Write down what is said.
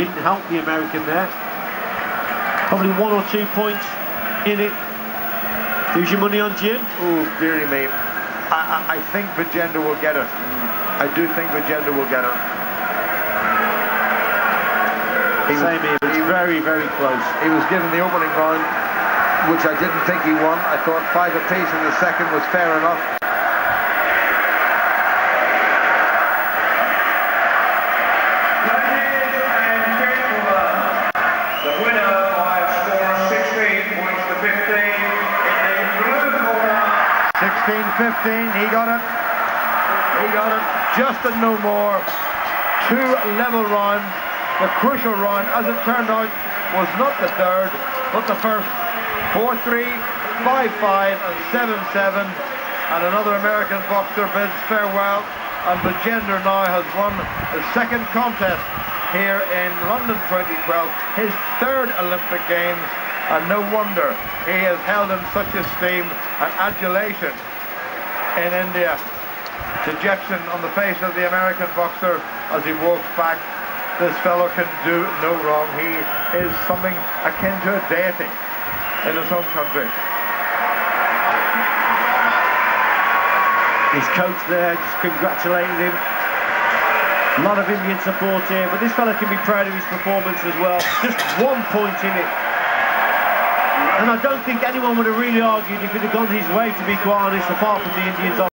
didn't help the American there. Probably one or two points in it. Who's your money on, Jim? Oh, dearie me. I, I, I think Vijender will get it. I do think Vijender will get it. He Same here, it's very, very close. He was given the opening round, which I didn't think he won. I thought five apiece in the second was fair enough. The winner by a score of 16 points to 15 in the blue corner. 16-15, he got it. He got it just at no more. Two level rounds. The crucial round, as it turned out, was not the third, but the first. 4-3, 5-5 and 7-7. And another American boxer bids farewell. And Vijender now has won the second contest here in London 2012, his third Olympic Games, and no wonder he is held in such esteem and adulation in India. Dejection on the face of the American boxer as he walks back. This fellow can do no wrong. He is something akin to a deity in his home country. His coach there just congratulating him. A lot of Indian support here, but this fella can be proud of his performance as well. Just one point in it. And I don't think anyone would have really argued if it had gone his way, to be quite honest, apart from the Indians.